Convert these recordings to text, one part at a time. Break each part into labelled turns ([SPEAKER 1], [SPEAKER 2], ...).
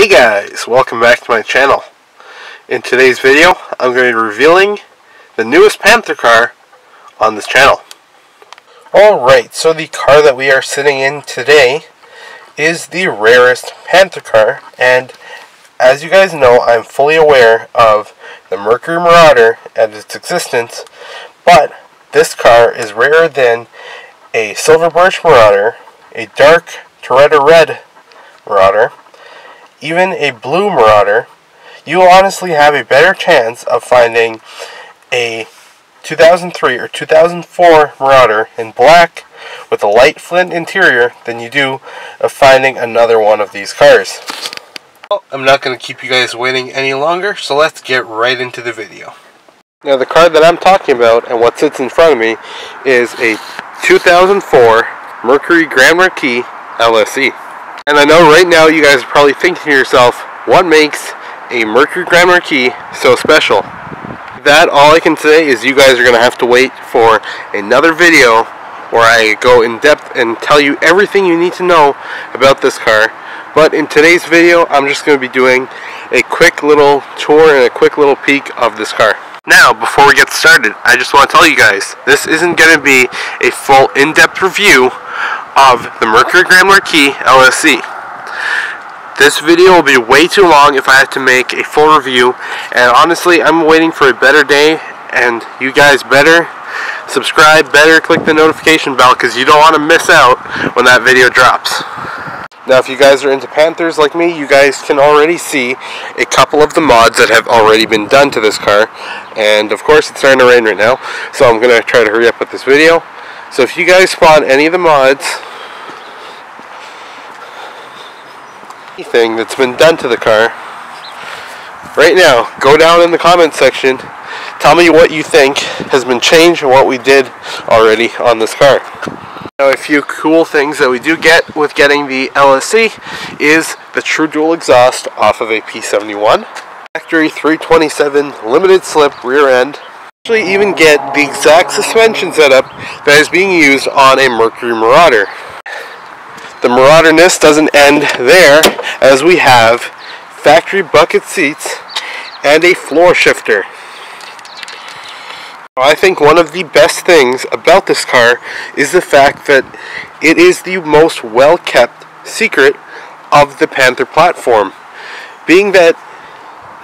[SPEAKER 1] Hey guys, welcome back to my channel. In today's video, I'm going to be revealing the newest Panther car on this channel. Alright, so the car that we are sitting in today is the rarest Panther car, and as you guys know, I'm fully aware of the Mercury Marauder and its existence, but this car is rarer than a Silver Birch Marauder, a dark Toreador Red Marauder, even a blue Marauder, you will honestly have a better chance of finding a 2003 or 2004 Marauder in black with a light flint interior than you do of finding another one of these cars. Well, I'm not going to keep you guys waiting any longer, so let's get right into the video. Now the car that I'm talking about and what sits in front of me is a 2004 Mercury Grand Marquis LSE. And I know right now you guys are probably thinking to yourself, what makes a Mercury Grand Marquis so special? That all I can say is you guys are going to have to wait for another video where I go in depth and tell you everything you need to know about this car. But in today's video, I'm just going to be doing a quick little tour and a quick little peek of this car. Now, before we get started, I just want to tell you guys, this isn't going to be a full in-depth review of the Mercury Grand Marquis LSE. This video will be way too long if I have to make a full review, and honestly, I'm waiting for a better day, and you guys better subscribe, better click the notification bell, because you don't want to miss out when that video drops. Now if you guys are into Panthers like me, you guys can already see a couple of the mods that have already been done to this car. And of course it's starting to rain right now, so I'm going to try to hurry up with this video. So if you guys spawn any of the mods, anything that's been done to the car, right now, go down in the comment section, tell me what you think has been changed and what we did already on this car. Now a few cool things that we do get with getting the LSE is the true dual exhaust off of a P71. Factory 327 limited slip rear end. Actually even get the exact suspension setup that is being used on a Mercury Marauder. The Marauderness doesn't end there as we have factory bucket seats and a floor shifter. I think one of the best things about this car is the fact that it is the most well kept secret of the Panther platform. Being that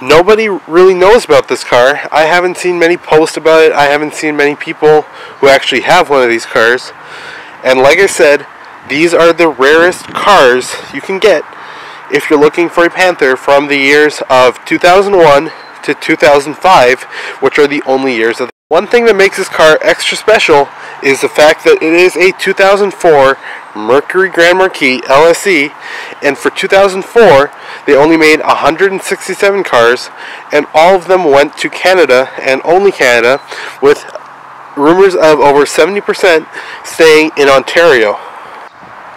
[SPEAKER 1] nobody really knows about this car, I haven't seen many posts about it, I haven't seen many people who actually have one of these cars. And like I said, these are the rarest cars you can get if you're looking for a Panther from the years of 2001 to 2005, which are the only years of one thing that makes this car extra special is the fact that it is a 2004 Mercury Grand Marquis LSE, and for 2004 they only made 167 cars, and all of them went to Canada and only Canada, with rumors of over 70% staying in Ontario.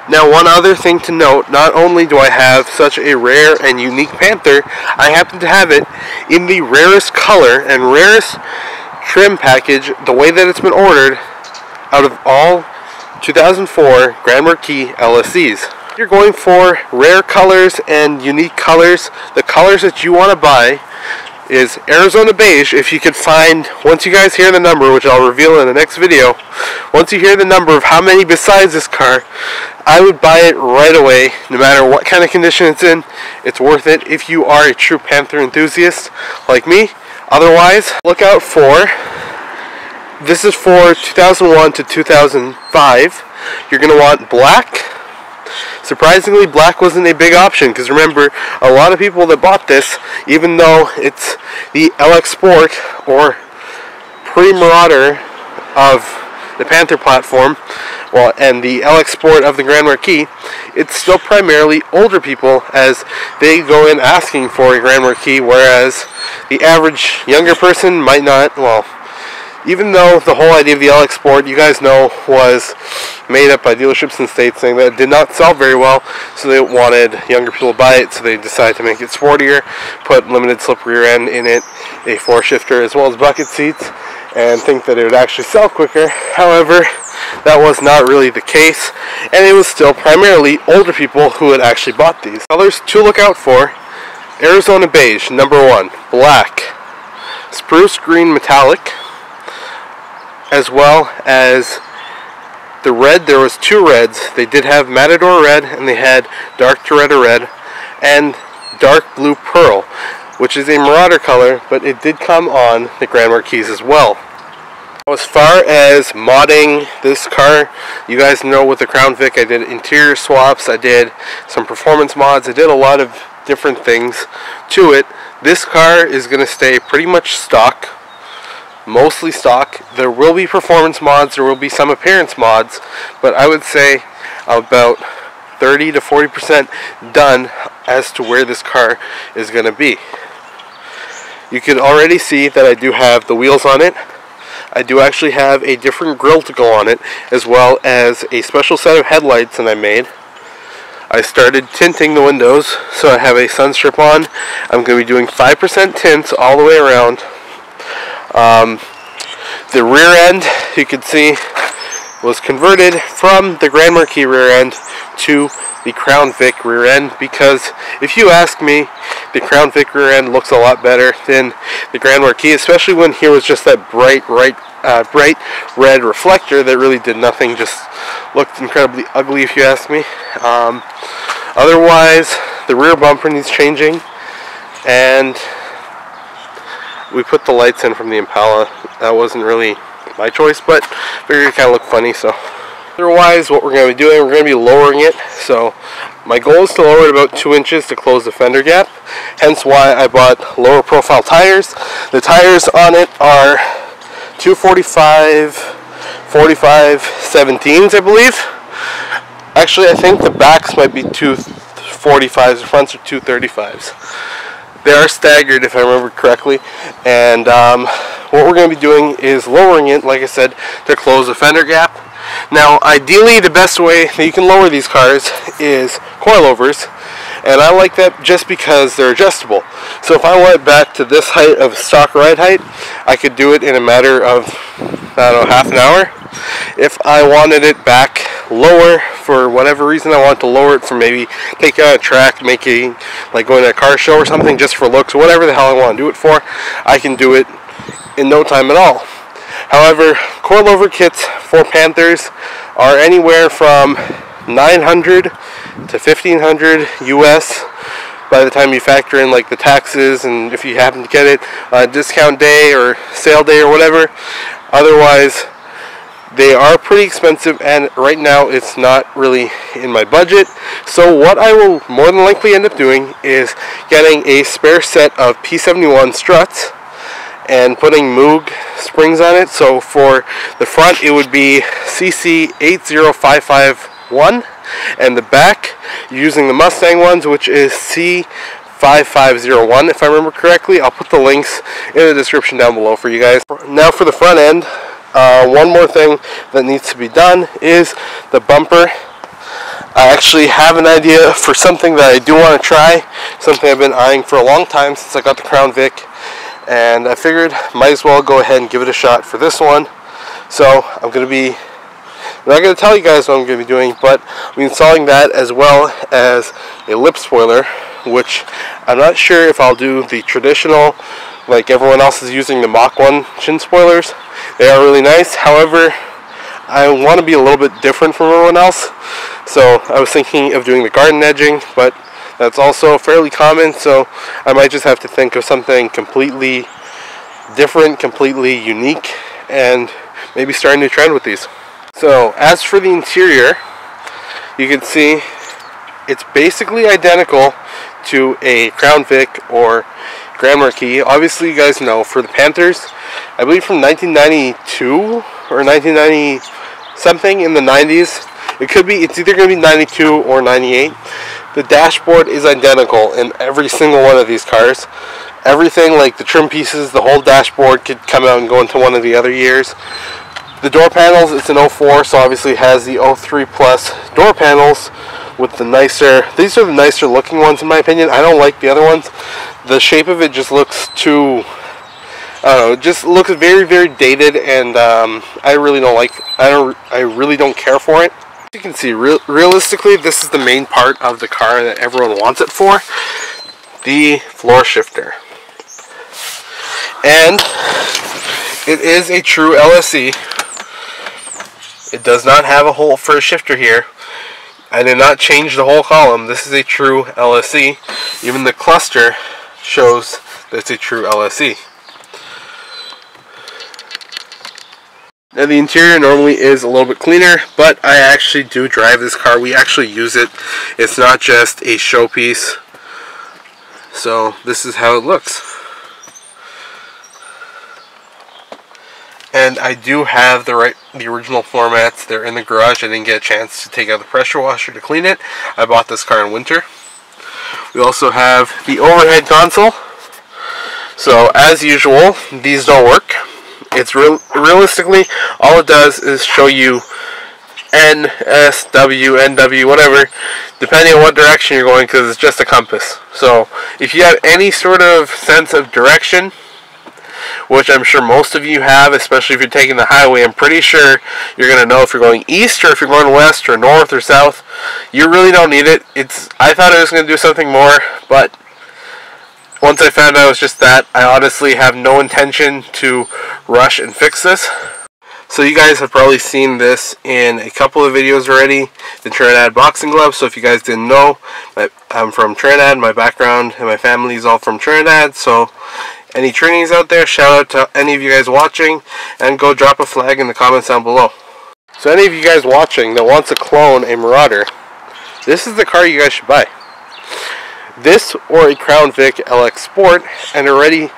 [SPEAKER 1] Now one other thing to note, not only do I have such a rare and unique Panther, I happen to have it in the rarest color and rarest trim package, the way that it's been ordered, out of all 2004 Grand Marquis LSEs. You're going for rare colors and unique colors. The colors that you want to buy is Arizona Beige. If you could find, once you guys hear the number, which I'll reveal in the next video, once you hear the number of how many besides this car, I would buy it right away, no matter what kind of condition it's in. It's worth it if you are a true Panther enthusiast like me. Otherwise, look out for, this is for 2001 to 2005. You're going to want black. Surprisingly, black wasn't a big option because remember, a lot of people that bought this, even though it's the LX Sport or pre-Marauder of the Panther platform, well, and the LX Sport of the Grand Marquis, it's still primarily older people as they go in asking for a Grand Marquis, whereas the average younger person might not, well, even though the whole idea of the LX Sport, you guys know, was made up by dealerships in states saying that it did not sell very well, so they wanted younger people to buy it, so they decided to make it sportier, put limited slip rear end in it, a four shifter, as well as bucket seats, and think that it would actually sell quicker. However, that was not really the case, and it was still primarily older people who had actually bought these. Colors to look out for Arizona Beige, number one. Black. Spruce Green Metallic. As well as the red, there was two reds. They did have Matador Red and they had Dark Toreador Red and Dark Blue Pearl, which is a Marauder color, but it did come on the Grand Marquis as well. As far as modding this car, you guys know with the Crown Vic I did interior swaps, I did some performance mods, I did a lot of different things to it. This car is going to stay pretty much stock mostly stock. There will be performance mods, there will be some appearance mods, but I would say about 30 to 40% done as to where this car is going to be. You can already see that I do have the wheels on it. I do actually have a different grille to go on it, as well as a special set of headlights that I made. I started tinting the windows, so I have a sun strip on. I'm going to be doing 5% tints all the way around. Um, the rear end, you can see, was converted from the Grand Marquis rear end to the Crown Vic rear end because if you ask me, the Crown Vic rear end looks a lot better than the Grand Marquis, especially when here was just that bright, bright, uh, bright red reflector that really did nothing, just looked incredibly ugly if you ask me. Um, otherwise, the rear bumper needs changing, and we put the lights in from the Impala. That wasn't really my choice, but figured it kind of looked funny, so. Otherwise, what we're going to be doing, we're going to be lowering it. So my goal is to lower it about 2 inches to close the fender gap. Hence why I bought lower profile tires. The tires on it are 245, 45, 17s, I believe. Actually, I think the backs might be 245s, the fronts are 235s. They are staggered, if I remember correctly. And um, what we're going to be doing is lowering it, like I said, to close the fender gap. Now, ideally, the best way that you can lower these cars is coilovers. And I like that just because they're adjustable. So if I went back to this height of stock ride height, I could do it in a matter of, I don't know, half an hour. If I wanted it back lower for whatever reason, I want to lower it for maybe taking out a track, making like going to a car show or something just for looks, whatever the hell I want to do it for, I can do it in no time at all. However, coilover kits for Panthers are anywhere from 900 to 1500 US by the time you factor in like the taxes and if you happen to get it uh, discount day or sale day or whatever. Otherwise, they are pretty expensive and right now it's not really in my budget. So what I will more than likely end up doing is getting a spare set of P71 struts and putting Moog springs on it. So for the front it would be CC80551 and the back using the Mustang ones which is C5501 if I remember correctly. I'll put the links in the description down below for you guys. Now for the front end, uh, one more thing that needs to be done is the bumper. I actually have an idea for something that I do want to try, something I've been eyeing for a long time since I got the Crown Vic and I figured might as well go ahead and give it a shot for this one. So I'm going to be, I'm not going to tell you guys what I'm going to be doing, but I'm installing that as well as a lip spoiler, which I'm not sure if I'll do the traditional, like everyone else is using the Mach 1 chin spoilers. They are really nice, however, I want to be a little bit different from everyone else. So I was thinking of doing the garden edging, but that's also fairly common, so I might just have to think of something completely different, completely unique, and maybe start a new trend with these. So, as for the interior, you can see it's basically identical to a Crown Vic or Grand Marquis. Obviously, you guys know for the Panthers, I believe from 1992 or 1990 something in the 90s. It could be, it's either going to be 92 or 98. The dashboard is identical in every single one of these cars. Everything like the trim pieces, the whole dashboard could come out and go into one of the other years. The door panels, it's an 04, so obviously has the 03 plus door panels with the nicer, these are the nicer looking ones in my opinion. I don't like the other ones. The shape of it just looks too, I don't know, it just looks very, very dated and um, I really don't like, I don't, I really don't care for it you can see, real, realistically, this is the main part of the car that everyone wants it for. the floor shifter. And it is a true LSE. It does not have a hole for a shifter here. I did not change the whole column. This is a true LSE. Even the cluster shows that it's a true LSE. Now the interior normally is a little bit cleaner, but I actually do drive this car. We actually use it. It's not just a showpiece. So this is how it looks. And I do have the right, the original floor mats. They're in the garage. I didn't get a chance to take out the pressure washer to clean it. I bought this car in winter. We also have the overhead console. So as usual, these don't work. It's real realistically all it does is show you N, S, W, N, W, whatever, depending on what direction you're going, because it's just a compass. So if you have any sort of sense of direction, which I'm sure most of you have, especially if you're taking the highway, I'm pretty sure you're going to know if you're going east or if you're going west or north or south. You really don't need it. It's I thought it was going to do something more, but once I found out it was just that, I honestly have no intention to rush and fix this. So you guys have probably seen this in a couple of videos already, the Trinidad boxing gloves. So if you guys didn't know, I'm from Trinidad. My background and my family is all from Trinidad. So any Trinities out there, shout out to any of you guys watching, and go drop a flag in the comments down below. So any of you guys watching that wants to clone a Marauder, this is the car you guys should buy. This or a Crown Vic LX Sport and already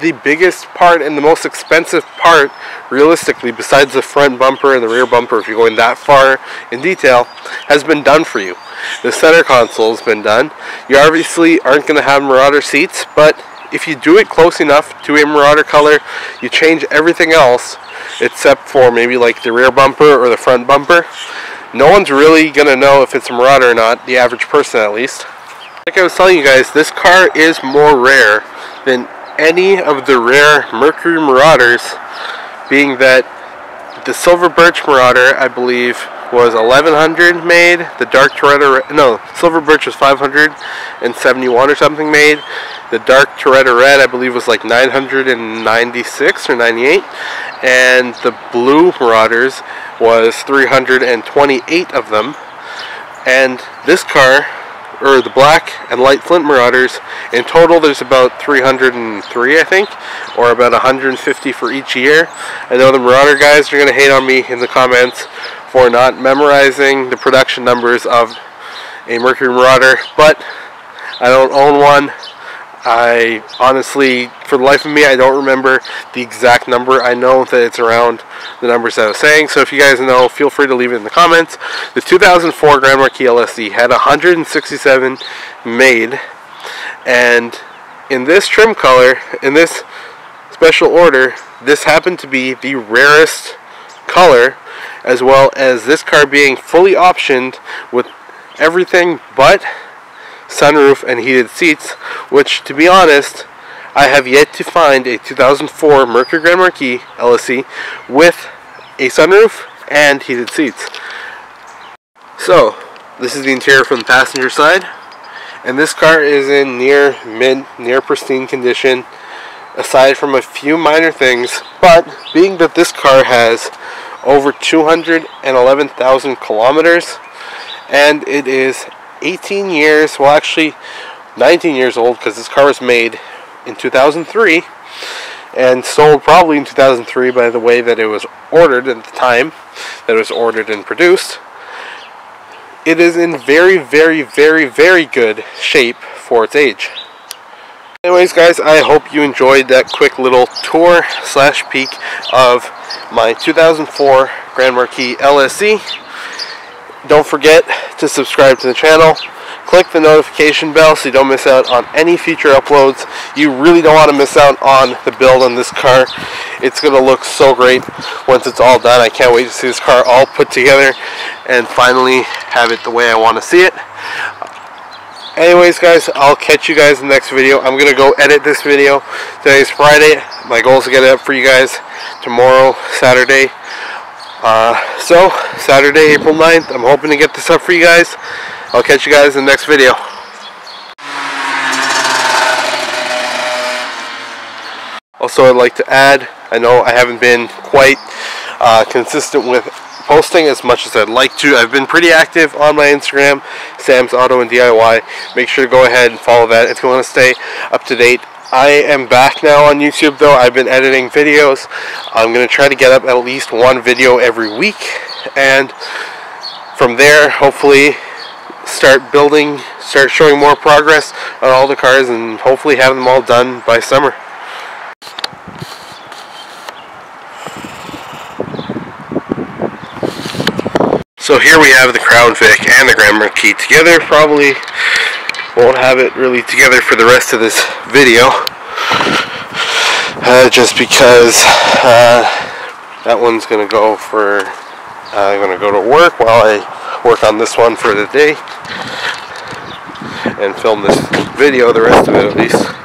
[SPEAKER 1] the biggest part and the most expensive part realistically besides the front bumper and the rear bumper if you're going that far in detail has been done for you. The center console has been done. You obviously aren't going to have Marauder seats but if you do it close enough to a Marauder color you change everything else except for maybe like the rear bumper or the front bumper no one's really going to know if it's a Marauder or not, the average person at least. Like I was telling you guys, this car is more rare than any of the rare Mercury Marauders, being that the Silver Birch Marauder, I believe, was 1100 made. The Dark Toreador, no, Silver Birch was 571 or something made. The Dark Toreador Red, I believe, was like 996 or 98. And the Blue Marauders was 328 of them. And this car or the black and light flint marauders. In total there's about 303 I think or about 150 for each year. I know the marauder guys are gonna hate on me in the comments for not memorizing the production numbers of a Mercury Marauder but I don't own one I honestly, for the life of me, I don't remember the exact number. I know that it's around the numbers that I was saying. So if you guys know, feel free to leave it in the comments. The 2004 Grand Marquis LSE had 167 made. And in this trim color, in this special order, this happened to be the rarest color. As well as this car being fully optioned with everything but sunroof, and heated seats, which, to be honest, I have yet to find a 2004 Mercury Grand Marquis LSE with a sunroof and heated seats. So, this is the interior from the passenger side, and this car is in near mid, near pristine condition, aside from a few minor things. But being that this car has over 211,000 kilometers, and it is 18 years, well actually 19 years old because this car was made in 2003 and sold probably in 2003 by the way that it was ordered at the time that it was ordered and produced. It is in very, very, very, very good shape for its age. Anyways guys, I hope you enjoyed that quick little tour slash peek of my 2004 Grand Marquis LSE. Don't forget to subscribe to the channel. Click the notification bell so you don't miss out on any future uploads. You really don't want to miss out on the build on this car. It's going to look so great once it's all done. I can't wait to see this car all put together and finally have it the way I want to see it. Anyways guys, I'll catch you guys in the next video. I'm going to go edit this video. Today's Friday. My goal is to get it up for you guys tomorrow, Saturday. Uh, so, Saturday, April 9th, I'm hoping to get this up for you guys. I'll catch you guys in the next video. Also, I'd like to add, I know I haven't been quite uh, consistent with posting as much as I'd like to. I've been pretty active on my Instagram, Sam's Auto and DIY. Make sure to go ahead and follow that if you want to stay up to date I am back now on YouTube though. I've been editing videos. I'm going to try to get up at least one video every week and from there hopefully start building, start showing more progress on all the cars and hopefully have them all done by summer. So here we have the Crown Vic and the Grand Marquis together. Probably won't have it really together for the rest of this video. Uh, just because uh, that one's to go for, uh, I'm to go to work while I work on this one for the day and film this video, the rest of it at least.